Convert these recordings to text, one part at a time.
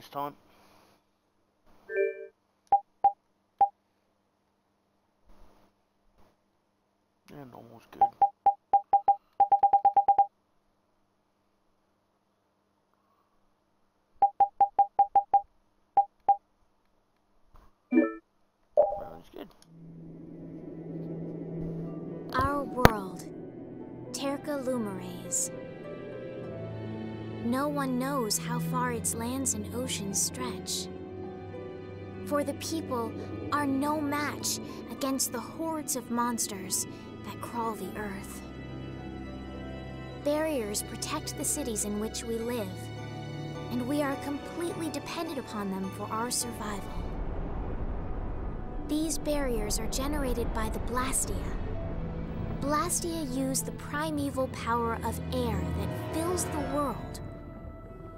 this time. Yeah, normal's good. Everything's good. Our world, Terca Lumireis. No one knows how far its lands and oceans stretch. For the people are no match against the hordes of monsters that crawl the earth. Barriers protect the cities in which we live, and we are completely dependent upon them for our survival. These barriers are generated by the Blastia. Blastia use the primeval power of air that fills the world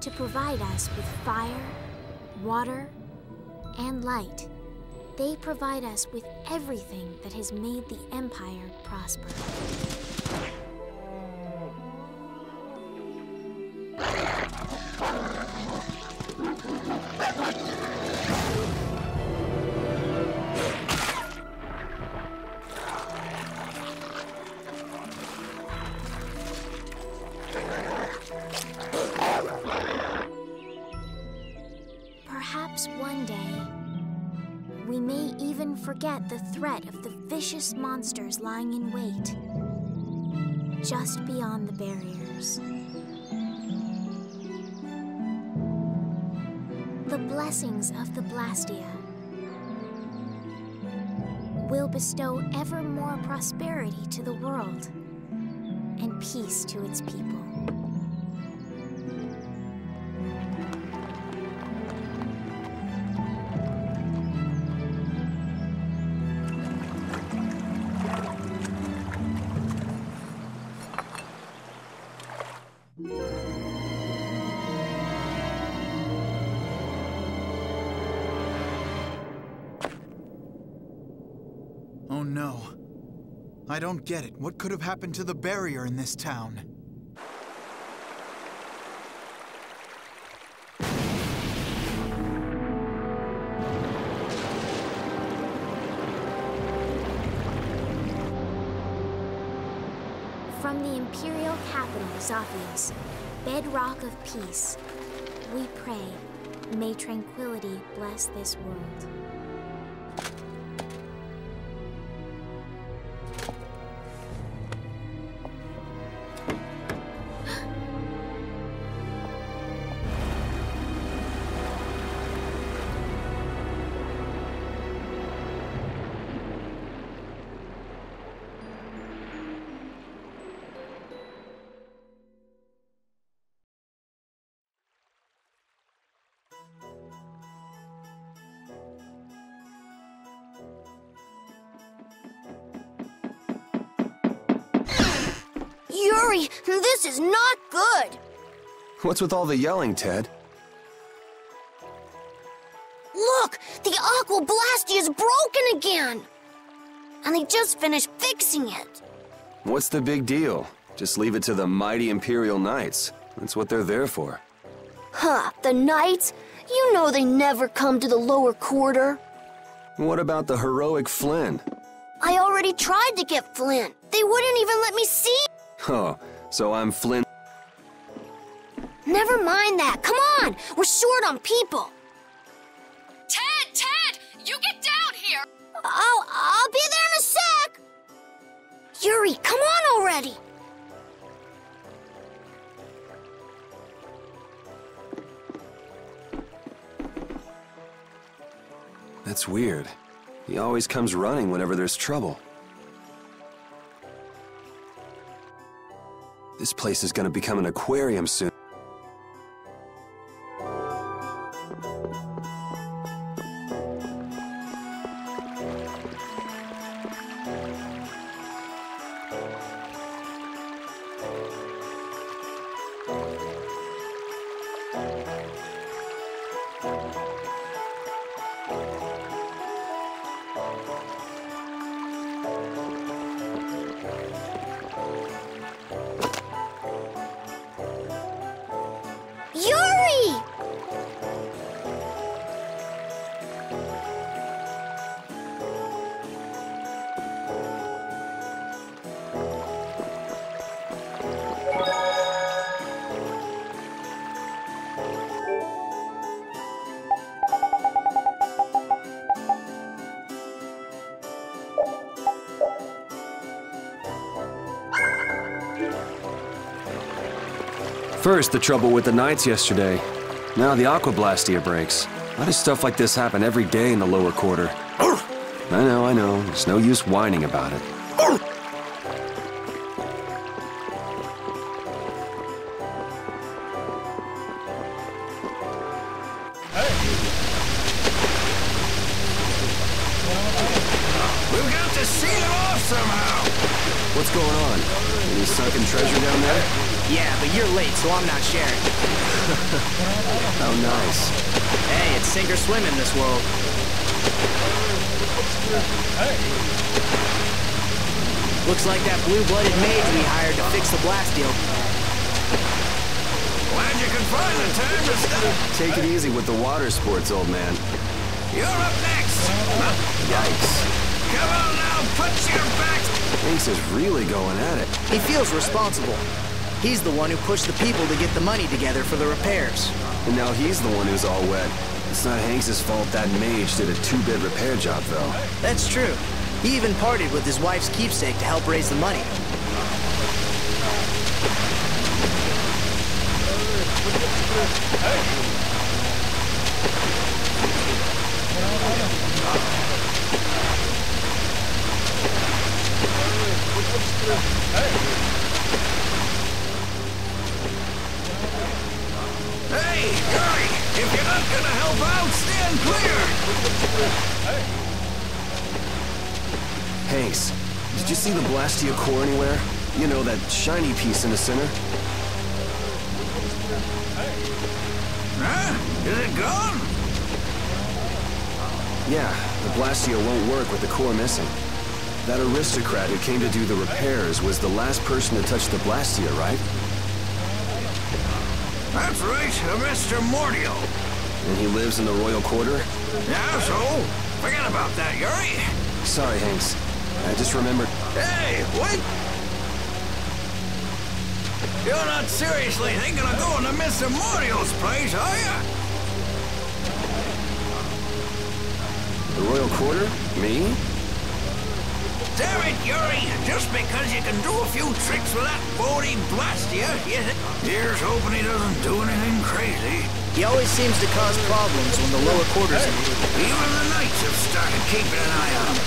to provide us with fire, water, and light. They provide us with everything that has made the Empire prosper. Monsters lying in wait just beyond the barriers. The blessings of the Blastia will bestow ever more prosperity to the world and peace to its people. Don't get it. What could have happened to the barrier in this town? From the imperial capital, Zaphias, bedrock of peace, we pray, may tranquility bless this world. Yuri, this is not good. What's with all the yelling, Ted? Look, the Aque Blastia is broken again. And they just finished fixing it. What's the big deal? Just leave it to the mighty Imperial Knights. That's what they're there for. Huh, the Knights? You know they never come to the lower quarter. What about the heroic Flynn? I already tried to get Flynn. They wouldn't even let me see. Oh, so I'm Flynn. Never mind that. Come on, we're short on people. Ted, Ted, you get down here. I'll, I'll be there in a sec. Yuri, come on already. That's weird. He always comes running whenever there's trouble. This place is gonna become an aquarium soon. First, the trouble with the Knights yesterday. Now the Aque Blastia breaks. Why does stuff like this happen every day in the lower quarter? I know, I know. There's no use whining about it. We've got to seal it off somehow. What's going on? Any sunken treasure down there? Yeah, but you're late, so I'm not sharing. How oh, nice. Hey, it's sink or swim in this world. Hey. Looks like that blue-blooded mage we hired to fix the blastia. Glad you could find the time to stop. Take it easy with the water sports, old man. You're up next. Yikes. Come on now, put your back. Hanks is really going at it. He feels responsible. He's the one who pushed the people to get the money together for the repairs. And now he's the one who's all wet. It's not Hanks's fault that mage did a two-bit repair job, though. That's true. He even parted with his wife's keepsake to help raise the money. Hey, Yuri, if you're not gonna help out, stand clear. Hanks, did you see the Blastia core anywhere? You know, that shiny piece in the center? Huh? Is it gone? Yeah, the Blastia won't work with the core missing. That aristocrat who came to do the repairs was the last person to touch the Blastia, right? That's right, uh, Mr. Mordio. And he lives in the royal quarter? Yeah, so? Forget about that, Yuri. Sorry, Hanks. I just remembered... Hey, wait! You're not seriously thinking of going to Mr. Mordio's place, are you? The royal quarter? Me? Damn it, Yuri! Just because you can do a few tricks with that Bodhi Blastia, you th- here's hoping he doesn't do anything crazy. He always seems to cause problems when the lower quarters are Even the Knights have started keeping an eye on him.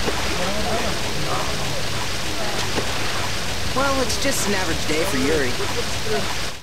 Well, it's just an average day for Yuri.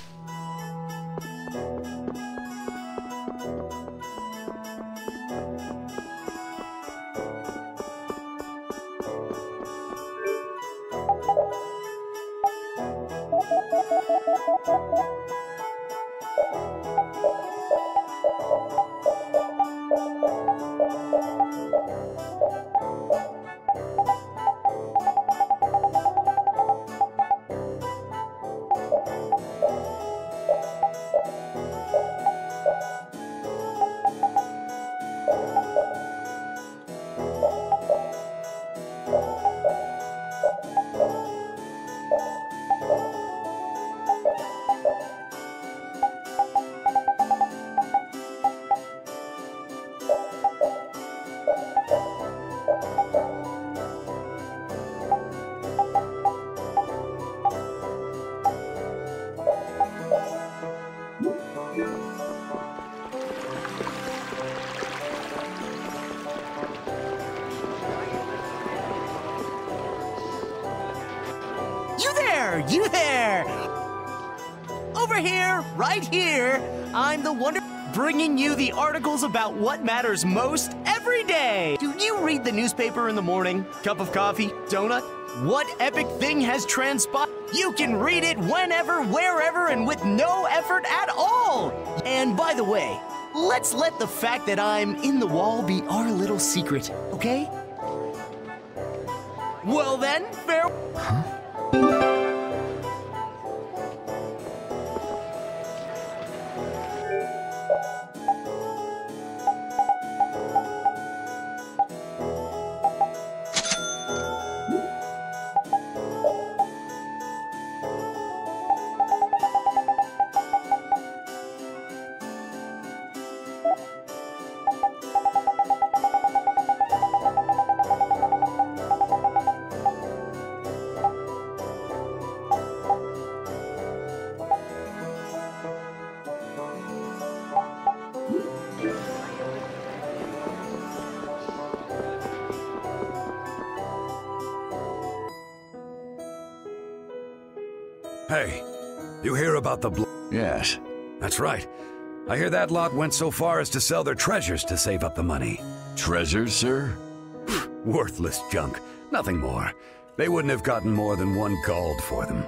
Wonder bringing you the articles about what matters most every day. Do you read the newspaper in the morning? Cup of coffee? Donut? What epic thing has transpired? You can read it whenever, wherever, and with no effort at all. And by the way, let's let the fact that I'm in the wall be our little secret, okay? Well then, fair. Hey, you hear about the bl- Yes. That's right. I hear that lot went so far as to sell their treasures to save up the money. Treasures, sir? Worthless junk. Nothing more. They wouldn't have gotten more than one gold for them.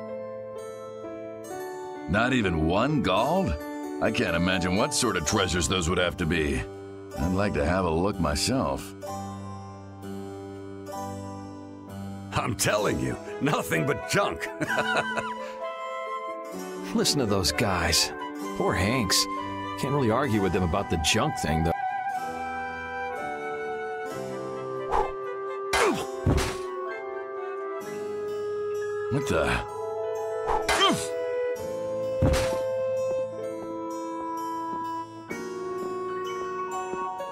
Not even one gold? I can't imagine what sort of treasures those would have to be. I'd like to have a look myself. I'm telling you, nothing but junk. Listen to those guys. Poor Hanks. Can't really argue with them about the junk thing, though. What the?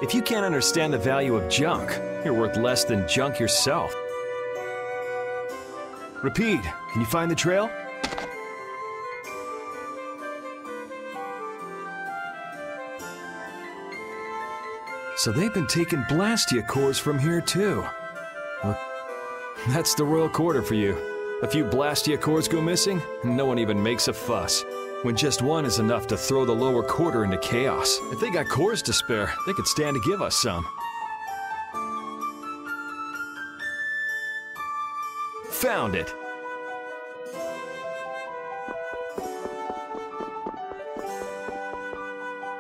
If you can't understand the value of junk, you're worth less than junk yourself. Repeat, can you find the trail? So they've been taking Blastia cores from here too. That's the Royal Quarter for you. A few Blastia cores go missing, and no one even makes a fuss. When just one is enough to throw the lower quarter into chaos. If they got cores to spare, they could stand to give us some. Found it!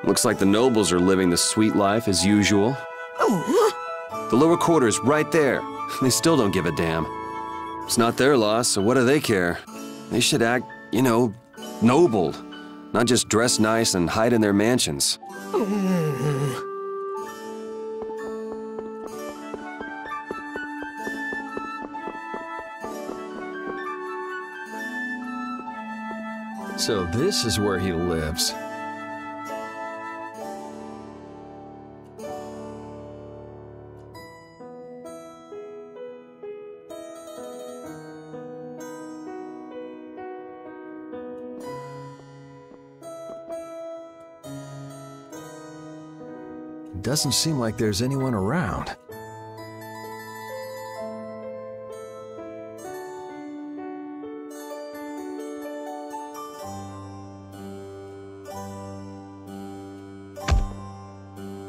Looks like the nobles are living the sweet life as usual. The lower quarter's right there. They still don't give a damn. It's not their loss, so what do they care? They should act, you know, noble, not just dress nice and hide in their mansions. So this is where he lives. Doesn't seem like there's anyone around.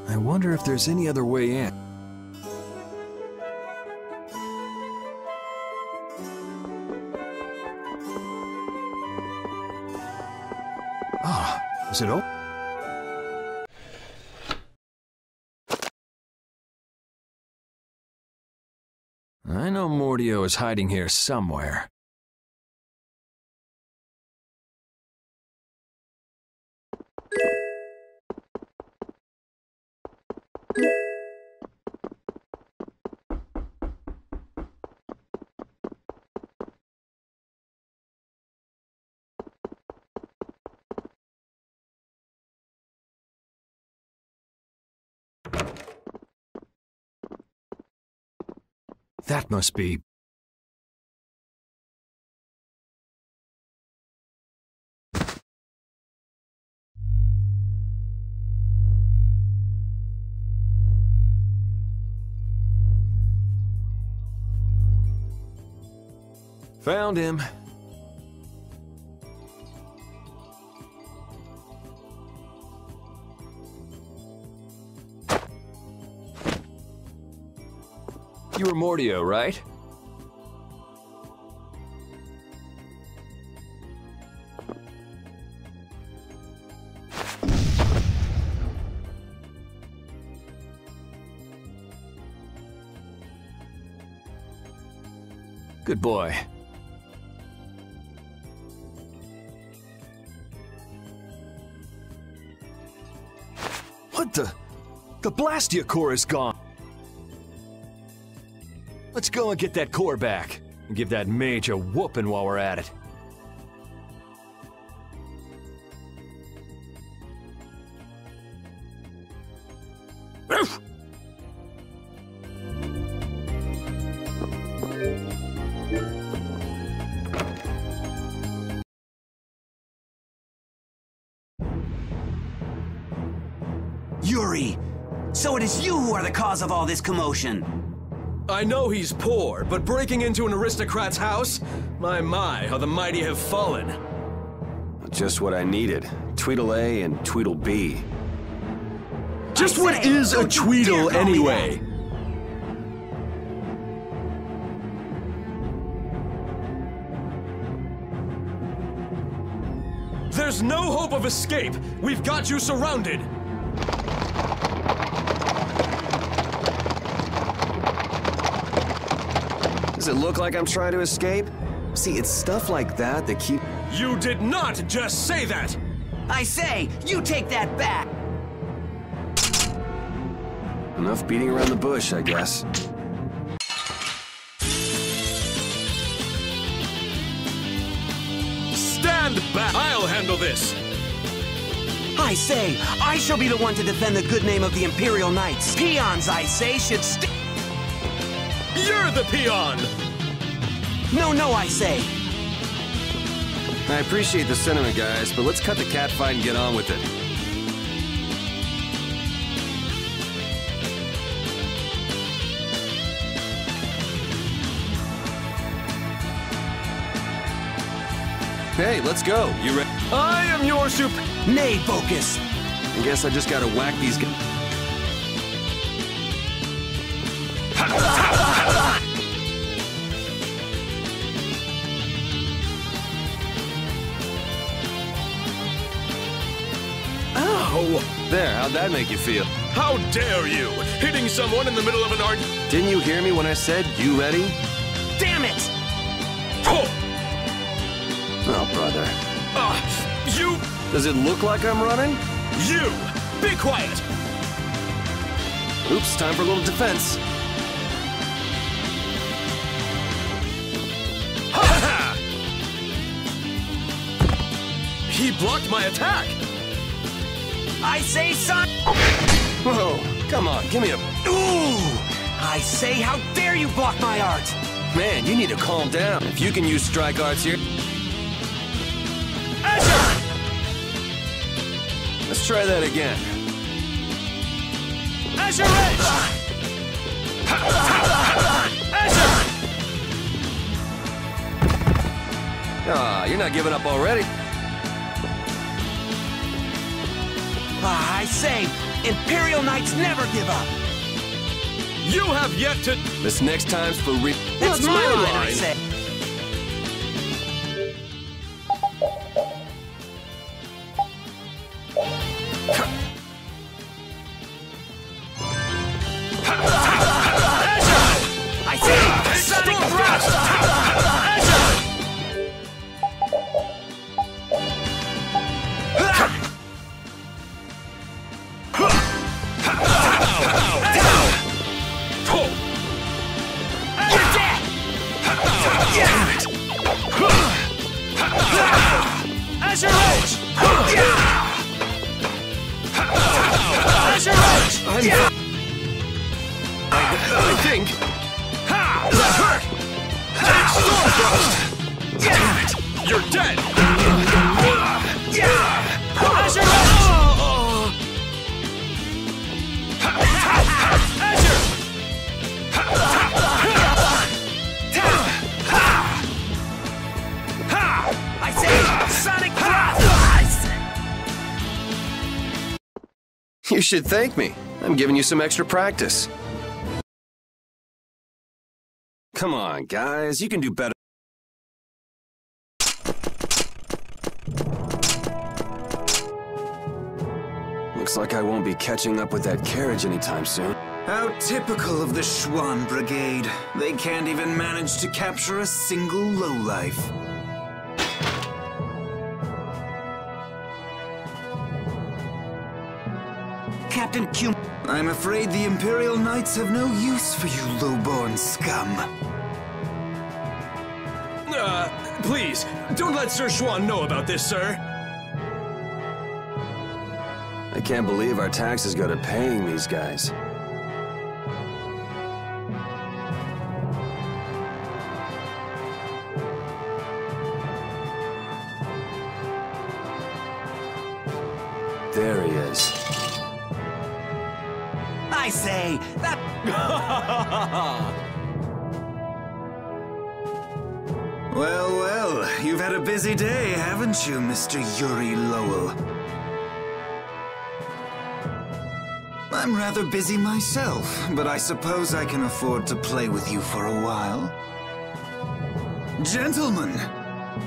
I wonder if there's any other way in. Ah, is it open? Mordio is hiding here somewhere. That must be... Found him. You were Mordio, right? Good boy. The Blastia core is gone! Let's go and get that core back, and give that mage a whooping while we're at it. Yuri! So it is you who are the cause of all this commotion! I know he's poor, but breaking into an aristocrat's house? My, my, how the mighty have fallen. Just what I needed. Tweedle A and Tweedle B. Just what is a Tweedle anyway? There's no hope of escape. We've got you surrounded. Does it look like I'm trying to escape? See, it's stuff like that that keep. You did not just say that! I say, you take that back! Enough beating around the bush, I guess. Stand back! I'll handle this! I say, I shall be the one to defend the good name of the Imperial Knights. Peons, I say, should st- You're the peon! No, no, I say. I appreciate the sentiment, guys, but let's cut the cat fight and get on with it. Hey, let's go. You ready? I am your sup- Nay, Focus! I guess I just gotta whack these guys. There, how'd that make you feel? How dare you! Hitting someone in the middle of an art. Didn't you hear me when I said, you ready? Damn it! Oh, Oh, brother. uh, you, Does it look like I'm running? you, be quiet! Oops, time for a little defense. Ha ha! He blocked my attack! I say, son! Whoa, come on, give me a... Ooh! I say, how dare you block my art! Man, you need to calm down. If you can use strike arts here... Azure! Let's try that again. Azure Edge! Azure! Ah, you're not giving up already. Ah, I say, Imperial Knights never give up! You have yet to... This next time's for re... It's What's my my line, I say. You should thank me. I'm giving you some extra practice. Come on, guys. You can do better. Looks like I won't be catching up with that carriage anytime soon. How typical of the Schwann Brigade. They can't even manage to capture a single lowlife. Captain Q. I'm afraid the Imperial Knights have no use for you lowborn scum. Uh, please, don't let Sir Schwann know about this, sir. I can't believe our taxes go to paying these guys. Busy day, haven't you, Mr. Yuri Lowell? I'm rather busy myself, but I suppose I can afford to play with you for a while. Gentlemen!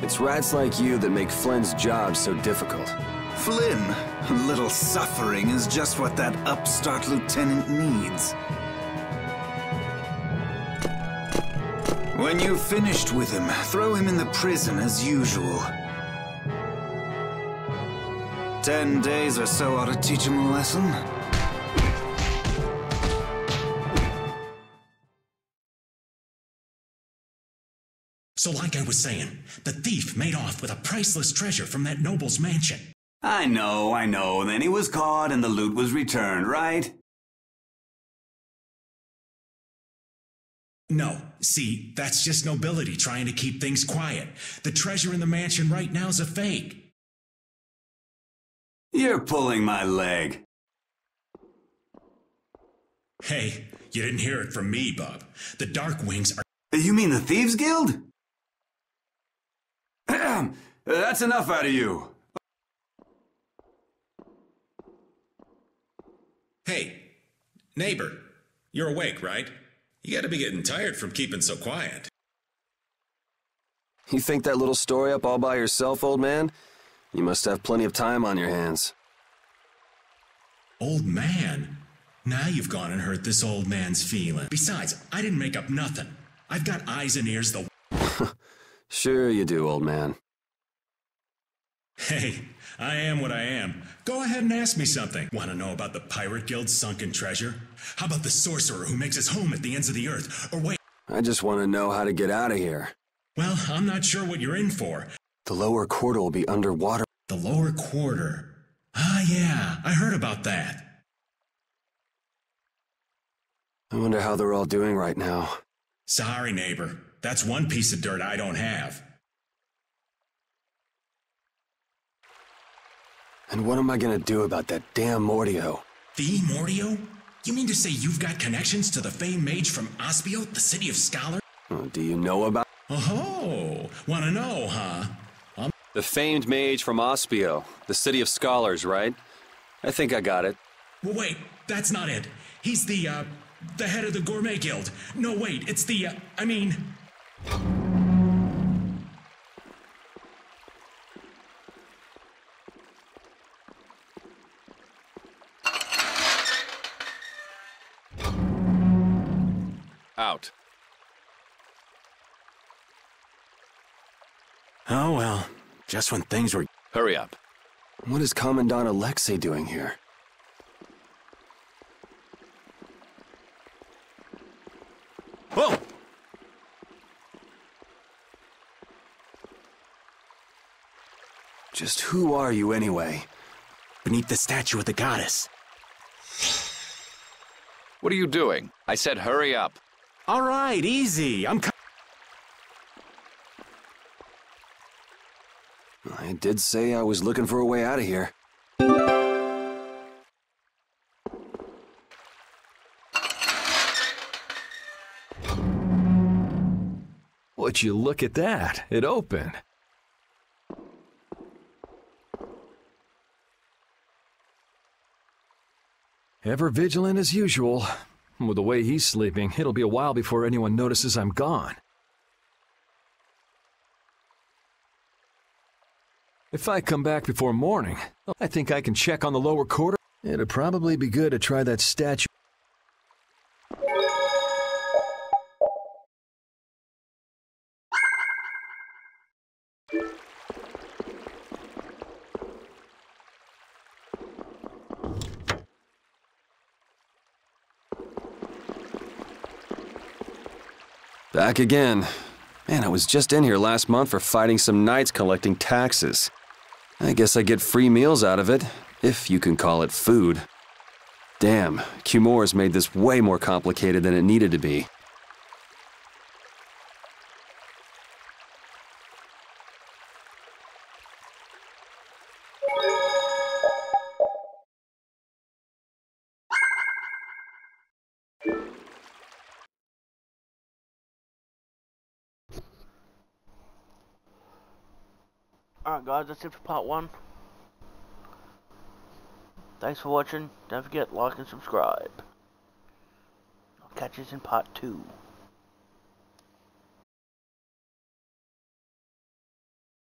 It's rats like you that make Flynn's job so difficult. Flynn, a little suffering is just what that upstart lieutenant needs. When you've finished with him, throw him in the prison as usual. Ten days or so ought to teach him a lesson. So, like I was saying, the thief made off with a priceless treasure from that noble's mansion. I know, I know. Then he was caught and the loot was returned, right? No, see, that's just nobility trying to keep things quiet. The treasure in the mansion right now's a fake. You're pulling my leg. Hey, you didn't hear it from me, Bub. The Dark Wings are. You mean the Thieves Guild? That's enough out of you. Hey, neighbor, you're awake, right? You gotta be getting tired from keeping so quiet. You think that little story up all by yourself, old man? You must have plenty of time on your hands. Old man? Now you've gone and hurt this old man's feeling. Besides, I didn't make up nothing. I've got eyes and ears the. sure you do, old man. Hey, I am what I am. Go ahead and ask me something. Want to know about the Pirate Guild's sunken treasure? How about the sorcerer who makes his home at the ends of the earth? Or wait. I just want to know how to get out of here. Well, I'm not sure what you're in for. The lower quarter will be underwater. The lower quarter? Ah, yeah, I heard about that. I wonder how they're all doing right now. Sorry, neighbor. That's one piece of dirt I don't have. And what am I gonna do about that damn Mordio? The Mordio? You mean to say you've got connections to the famed mage from Aspio, the city of scholars? Oh, do you know about? Oh, wanna know, huh? I'm the famed mage from Aspio, the city of scholars, right? I think I got it. Well, wait, that's not it. He's the, uh, the head of the Gourmet Guild. No, wait, it's the, uh, I mean... Out. Oh well, just when things were... Hurry up. What is Commandant Alexei doing here? Whoa! Just who are you anyway? Beneath the statue of the goddess. What are you doing? I said hurry up. All right, easy. I'm I did say I was looking for a way out of here. Would you look at that? It opened. Ever vigilant as usual. With the way he's sleeping, it'll be a while before anyone notices I'm gone. If I come back before morning, I think I can check on the lower quarter. It'd probably be good to try that statue. Back again. Man, I was just in here last month for fighting some knights collecting taxes. I guess I get free meals out of it, if you can call it food. Damn, Cumore's made this way more complicated than it needed to be. Guys, that's it for part one. Thanks for watching. Don't forget like and subscribe. I'll catch you in part two.